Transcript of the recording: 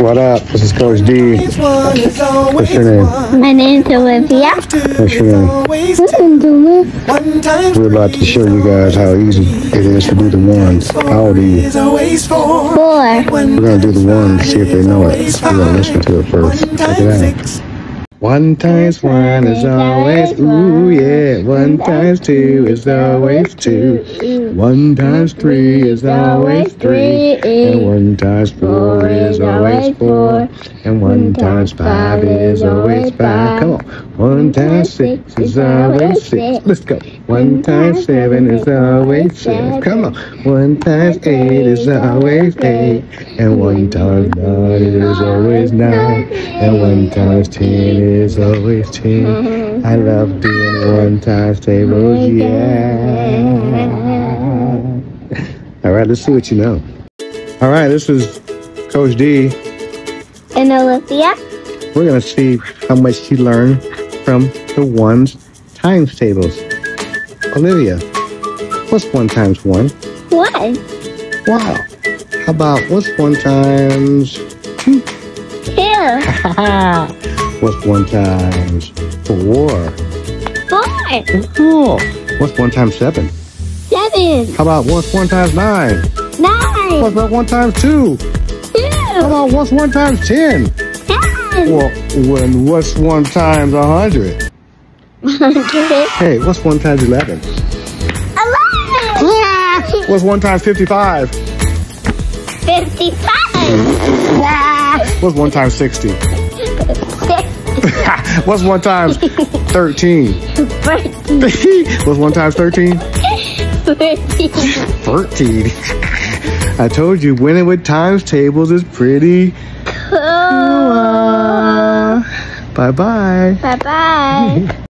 What up? This is Coach D. What's your name? My name's Olivia. What's your name? We're about to show you guys how easy it is to do the ones. How old are you? Four. We're gonna do the ones, see if they know it. We're gonna listen to it first. Check it out. One times one is always ooh yeah. One times two is always two. One times three is always three. And one times four is always four. And one times five is always five. Come on. One times six is always six. Let's go. One times seven is always seven. Come on. One times eight is always eight. And one times nine is always nine. And one times ten is always ten. Mm-hmm. I love doing one times tables. Yeah. All right, let's see what you know. All right, this is Coach D. And Olivia. We're gonna see how much she learned from the ones times tables. Olivia, what's one times one? One. Wow. How about what's one times two? Two. what's one times four? Four. Oh, cool. What's one times seven? Seven. How about what's one times nine? Nine. What about one times two? Two. How about what's one times ten? Ten. Well, when what's one times a hundred? Hey, what's one times eleven? Eleven. What's one times fifty-five? Fifty-five. What's one times sixty? What's one times thirteen? 13. What's one times 13? thirteen? Thirteen. I told you winning with times tables is pretty. Cool. Bye bye. Bye bye.